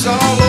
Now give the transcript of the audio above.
So.